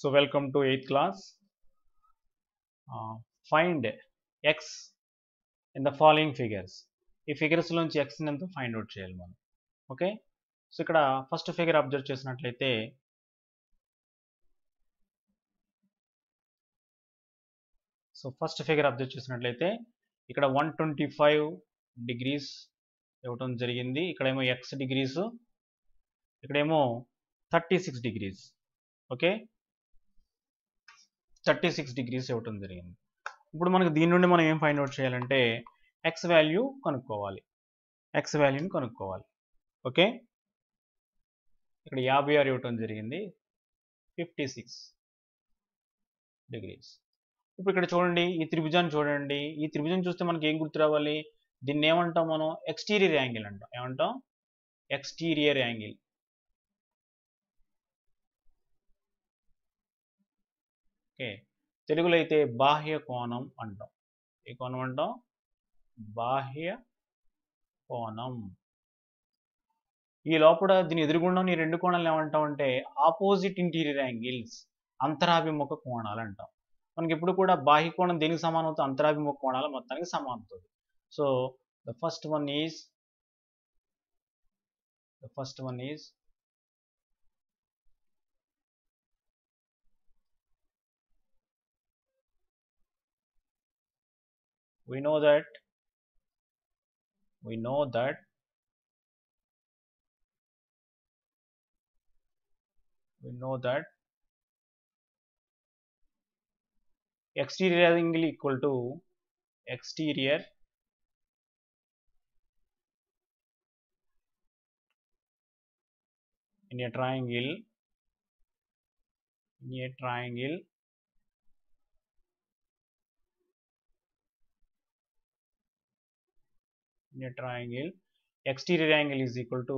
So welcome to 8th class. Uh, find x in the following figures. ఈ figures లోంచి ఎక్స్ని ఎంత find out చేయాలి మనం? ఓకే సో ఇక్కడ ఫస్ట్ ఫిగర్ అబ్జర్వ్ చేసినట్లయితే సో ఫస్ట్ ఫిగర్ అబ్జర్వ్ చేసినట్లయితే ఇక్కడ వన్ ట్వంటీ ఫైవ్ డిగ్రీస్ ఇవ్వటం జరిగింది. ఇక్కడేమో ఎక్స్ డిగ్రీస్ ఇక్కడేమో thirty six degrees okay thirty six degrees ఇవ్వటం జరిగింది ఇప్పుడు మనకు దీని నుండి మనం ఏం ఫైండ్ అవుట్ చేయాలంటే ఎక్స్ వాల్యూ కనుక్కోవాలి. ఎక్స్ వాల్యూని కనుక్కోవాలి. ఓకే ఇక్కడ యాభై ఆరు ఇవ్వటం జరిగింది. ఫిఫ్టీ సిక్స్ డిగ్రీస్ ఇప్పుడు ఇక్కడ చూడండి ఈ త్రిభుజాన్ని చూడండి. ఈ త్రిభుజం చూస్తే మనకి ఏం గుర్తు రావాలి? దీన్ని ఏమంటాం మనం? ఎక్స్టీరియర్ యాంగిల్ అంటాం. ఏమంటాం? Exterior angle okay. తెలుగులో అయితే బాహ్య కోణం అంటాం. ఏ కోణం అంటాం? బాహ్య కోణం. ఈ లోపల దీని ఎదురుగుండా ఈ రెండు కోణాలు ఏమంటాం అంటే ఆపోజిట్ ఇంటీరియర్ యాంగిల్స్ అంతరాభిముఖ కోణాలు అంటాం. మనకి ఎప్పుడు కూడా బాహ్య కోణం దేనికి సమానం అవుతుంది అంతరాభిముఖ కోణాలు మొత్తానికి సమానం అవుతుంది. So the first one is the first one is we know that we know that we know that exterior angle equal to exterior in a triangle in a triangle in a triangle. Exterior angle is equal to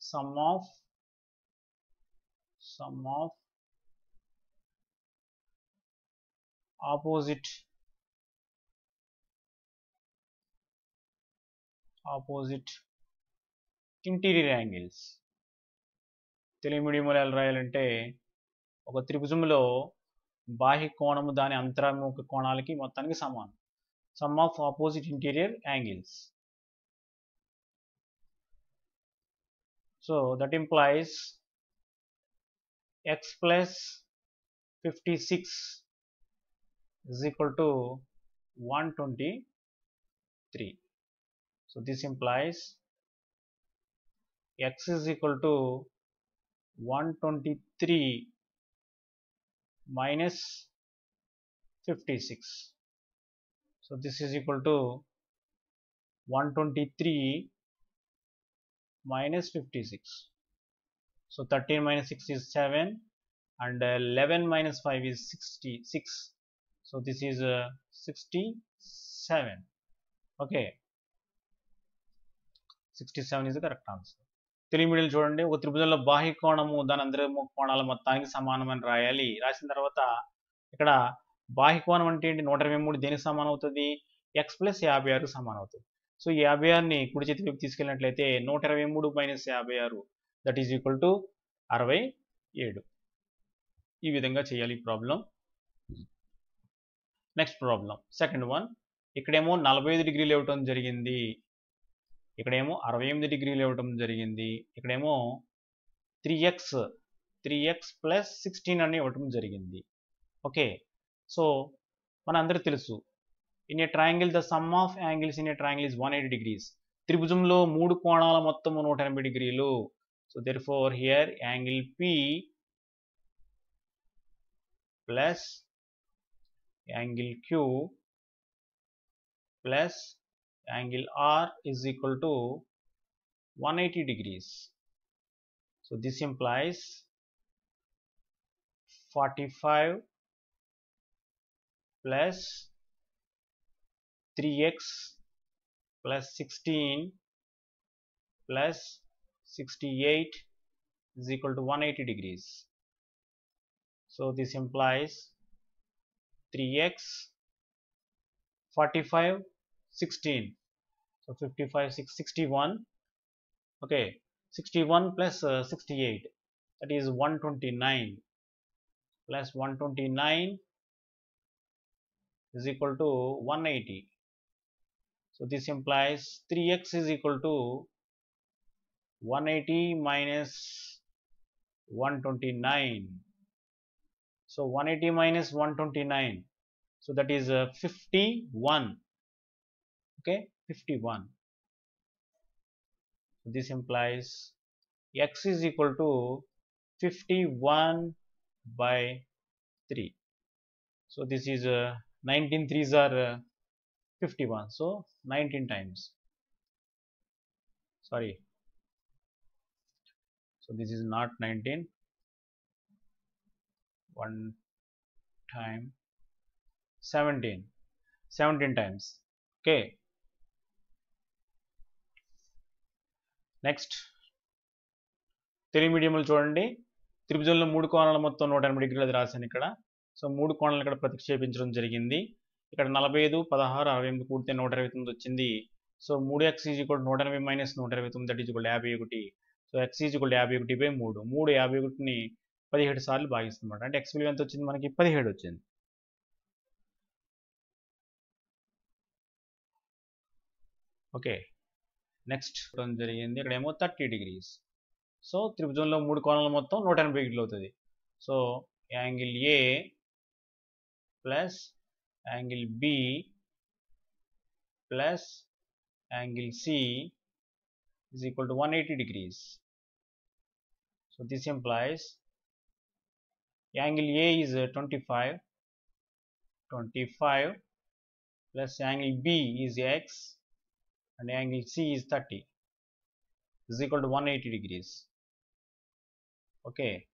sum of sum of opposite opposite interior angles Telugu medium ఎలా రాయాలంటే ఒక త్రిభుజంలో బాహ్య కోణము దాని అంతర్ముఖ కోణాలకి మొత్తానికి సమానం. Sum of opposite interior angles So that implies x plus 56 is equal to 123. So this implies x is equal to 123 minus 56. So this is equal to 123 minus 56. So 13 minus 6 is 7 and 11 minus 5 is 66. So this is uh, 67. Okay. 67 is the correct answer. Telugu చూడండి ఒక త్రిభుజంలో బాహ్య కోణము దాని అందరి కోణాల మొత్తానికి సమానమని రాయాలి రాసిన తర్వాత ఇక్కడ బాహ్య కోణం అంటే ఏంటి నూట ఇరవై మూడు దేనికి సమానం అవుతుంది ఎక్స్ ప్లస్ యాభై ఆరుకు సమానం అవుతుంది సో ఈ యాభై ఆరుని కుడి చేతి వైపు తీసుకెళ్ళినట్లయితే నూట ఇరవై మూడు మైనస్ యాభై ఆరు దట్ ఈజ్ ఈక్వల్ టు అరవై ఏడు. ఈ విధంగా చేయాలి ఈ problem. Next problem second one ఇక్కడేమో నలభై ఐదు డిగ్రీలు ఇవ్వటం జరిగింది. ఇక్కడేమో అరవై ఎనిమిది డిగ్రీలు ఇవ్వటం జరిగింది. ఇక్కడేమో three x three x plus sixteen అని ఇవ్వటం జరిగింది. ఓకే సో మనందరికీ తెలుసు In a triangle the sum of angles in a triangle is one eighty degrees త్రిభుజంలో మూడు కోణాల మొత్తం నూట ఎనభై డిగ్రీలు so therefore here angle P plus angle Q plus angle R is equal to 180 degrees. So this implies 45 plus 3x plus 16 plus 68 is equal to 180 degrees. So this implies 3x 45 16 so 55 6 61 okay 61 plus uh, 68 that is 129 plus 129 is equal to 180 so this implies 3x is equal to 180 minus 129 so 180 minus 129 so that is uh, 51 okay 51 so this implies x is equal to 51 by 3 so this is uh, 19 threes are uh, 51 so 19 times. Sorry. So this is not 19 one time. 17 17 times. Okay. Next Telugu మీడియంలో చూడండి. త్రిభుజంలో మూడు కోణాల మొత్తం నూట ఎనభై డిగ్రీలు అది రాశాను ఇక్కడ. సో మూడు కోణాలు ఇక్కడ ప్రతిక్షేపించడం జరిగింది. ఇక్కడ నలభై ఐదు పదహారు అరవై ఎనిమిది కూడితే నూట ఇరవై తొమ్మిది వచ్చింది. సో మూడు ఎక్స్ ఈజ్ ఈక్వల్ నూట ఎనభై మైనస్ నూట ఇరవై తొమ్మిది దట్ ఈజ్ యాభై ఒకటి. సో ఎక్స్ ఈజ్ యాభై ఒకటి బై మూడు. మూడు యాభై ఒకటిని పదిహేడు సార్లు భాగిస్తుందన్నమాట. అంటే ఎక్స్ విలువ ఎంత వచ్చింది మనకి? పదిహేడు వచ్చింది. ఓకే. నెక్స్ట్ జరిగింది. ఇక్కడ ఏమో థర్టీ డిగ్రీస్ సో త్రిభుజంలో మూడు కోణాలు మొత్తం నూట ఎనభై డిగ్రీలు అవుతుంది. So angle A plus angle B plus angle C is equal to 180 degrees. So this implies angle A is uh, 25, 25 plus angle B is X and angle C is 30 is equal to 180 degrees. Okay,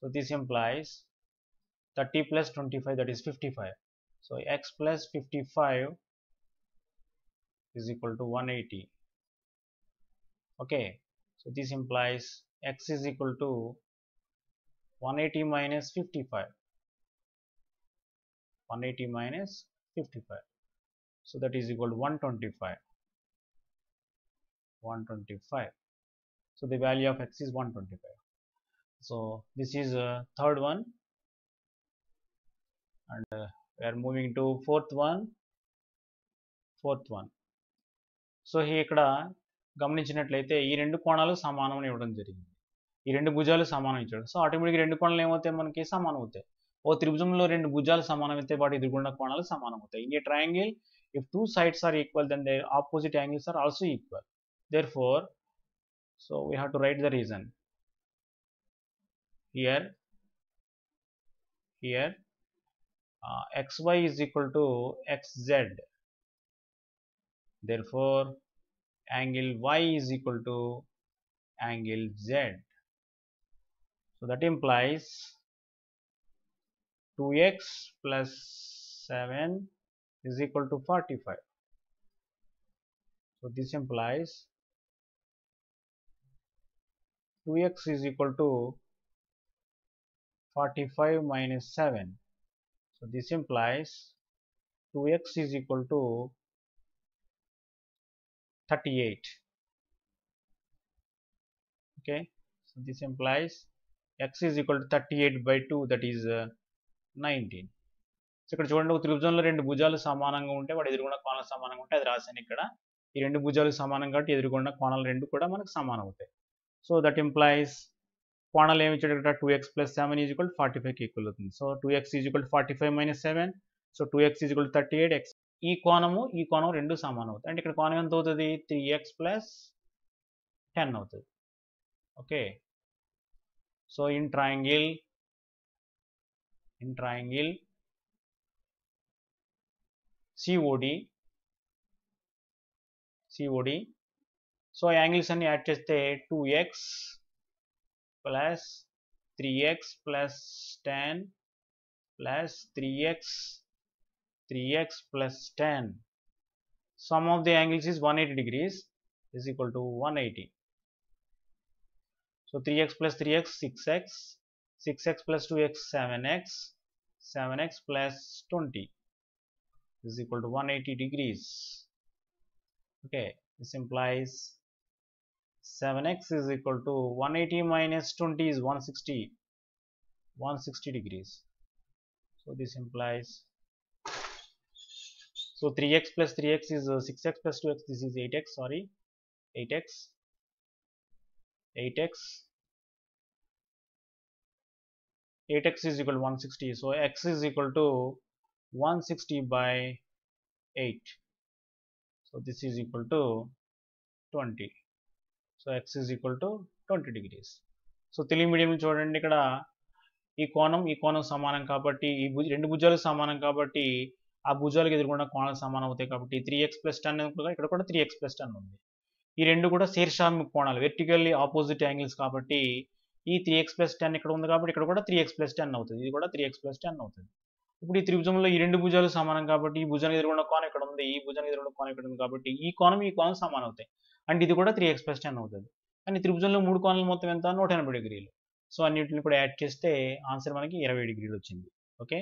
so this implies 30 plus 25 that is 55 so X plus 55 is equal to 180 okay. So this implies x is equal to 180 minus 55 180 minus 55 so that is equal to 125 125 so the value of x is 125 so this is a uh, third one. And uh, we are moving to fourth one. Fourth one. So ఇక్కడ గమనించినట్లయితే ఈ రెండు కోణాలు సమానం అని ఇవ్వడం జరిగింది. ఈ రెండు భుజాలు సమానం ఇచ్చాడు. సో ఆటోమేటిక్గా రెండు కోణాలు ఏమవుతాయి? మనకి సమానం అవుతాయి. ఓ త్రిభుజంలో రెండు భుజాలు సమానం అయితే వాటి ఎదుర్కొన్న కోణాలు సమానం అవుతాయి. In a triangle if two sides are equal then they opposite angles are also equal therefore so we have to write the reason here here Uh, xy is equal to xz therefore angle y is equal to angle z. So that implies 2x plus 7 is equal to 45. So this implies 2x is equal to 45 minus 7. So this implies 2x is equal to 38 okay? So this implies x is equal to 38 by 2 that is uh, 19 so ఇక్కడ చూడండి ఒక త్రిభుజంలో రెండు భుజాలు సమానంగా ఉంటే వాడు ఎదురుకున్న కోణాలు సమానంగా ఉంటే అది రాశాను ఇక్కడ. ఈ రెండు భుజాలు సమానం కాబట్టి ఎదురుగుండా కోణాలు రెండు కూడా మనకు సమానం అవుతాయి. సో దట్ ఇంప్లాయిస్ కోణాలు ఏమి ఇచ్చాడు ఇక్కడ two x plus seven is equal forty ఫైవ్కి ఈక్వల్ అవుతుంది so two x is equal forty five minus seven so two x is equal thirty eight x ఈ కోణము ఈ కోణం రెండు సమానం అవుతాయి అంటే ఇక్కడ కోణం ఎంత అవుతుంది త్రీ ఎక్స్ ప్లస్ టెన్ అవుతుంది okay so in triangle in triangle COD COD so angles అన్ని యాడ్ చేస్తే two x plus 3x plus 10 plus 3x 3x plus 10 sum of the angles is 180 degrees is equal to 180 so 3x plus 3x 6x 6x plus 2x 7x 7x plus 20 is equal to 180 degrees. Okay this implies 7x is equal to 180 minus 20 is 160 160 degrees. So this implies so 3x plus 3x is uh, 6x plus 2x this is 8x sorry 8x 8x 8x is equal to 160 so x is equal to 160 by 8 so this is equal to 20 so x is equal to twenty degrees so Telugu medium చూడండి ఇక్కడ. ఈ కోణం ఈ కోణం సమానం కాబట్టి ఈ భుజ రెండు భుజాలు సమానం కాబట్టి ఆ భుజాలకు ఎదురుకుండా కోణాలు సమానం అవుతాయి కాబట్టి త్రీ ఎక్స్ ప్లస్ టెన్ ఇక్కడ కూడా త్రీ ఎక్స్ ప్లస్ టెన్ ఉంది. ఈ రెండు కూడా శీర్షాత్మక కోణాలు వెర్టికల్లీ ఆపోజిట్ యాంగిల్స్ కాబట్టి ఈ త్రీ ఎక్స్ ప్లస్ టెన్ ఇక్కడ ఉంది కాబట్టి ఇక్కడ కూడా త్రీ ఎక్స్ ప్లస్ టెన్ అవుతుంది. ఇది కూడా త్రీ ఎక్స్ ప్లస్ టెన్ అవుతుంది. ఇప్పుడు ఈ త్రిభుజంలో ఈ రెండు భుజాలు సమానం కాబట్టి ఈ భుజానికి ఎదురుకున్న కోణం ఇక్కడ ఉంది ఈ భుజానికి ఎదురుకున్న కోణం ఇక్కడ ఉంది కాబట్టి ఈ కోణం ఈ కోణం సమానం అవుతాయి. అంటే ఇది కూడా త్రీ ఎక్స్ ప్లస్ టెన్ అవుతుంది. కానీ త్రిభుజంలో మూడు కోణాలు మొత్తం ఎంత? నూట ఎనభై డిగ్రీలు. సో అన్నిటిని కూడా యాడ్ చేస్తే ఆన్సర్ మనకి ఇరవై డిగ్రీలు వచ్చింది. ఓకే